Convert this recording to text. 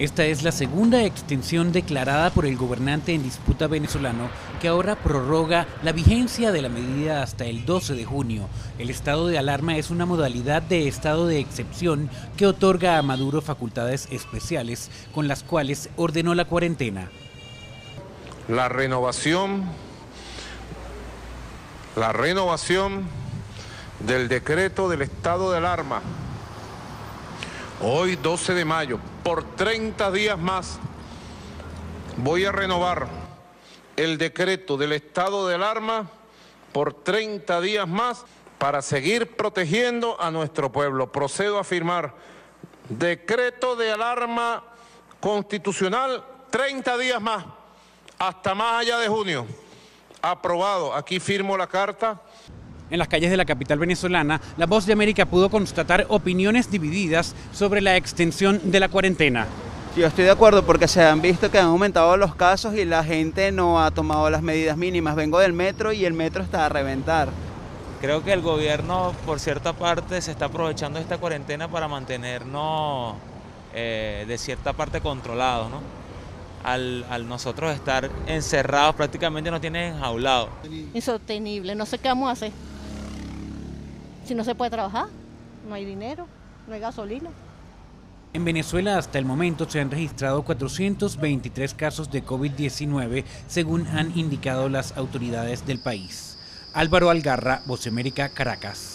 Esta es la segunda extensión declarada por el gobernante en disputa venezolano que ahora prorroga la vigencia de la medida hasta el 12 de junio. El estado de alarma es una modalidad de estado de excepción que otorga a Maduro facultades especiales con las cuales ordenó la cuarentena. La renovación, la renovación del decreto del estado de alarma hoy 12 de mayo, por 30 días más, voy a renovar el decreto del estado de alarma por 30 días más para seguir protegiendo a nuestro pueblo. Procedo a firmar decreto de alarma constitucional 30 días más, hasta más allá de junio. Aprobado. Aquí firmo la carta en las calles de la capital venezolana, La Voz de América pudo constatar opiniones divididas sobre la extensión de la cuarentena. Yo estoy de acuerdo porque se han visto que han aumentado los casos y la gente no ha tomado las medidas mínimas. Vengo del metro y el metro está a reventar. Creo que el gobierno, por cierta parte, se está aprovechando esta cuarentena para mantenernos eh, de cierta parte controlados, ¿no? Al, al, nosotros estar encerrados prácticamente nos tienen enjaulados. Insostenible, no sé qué vamos a hacer. Si no se puede trabajar, no hay dinero, no hay gasolina. En Venezuela hasta el momento se han registrado 423 casos de COVID-19, según han indicado las autoridades del país. Álvaro Algarra, Voz América, Caracas.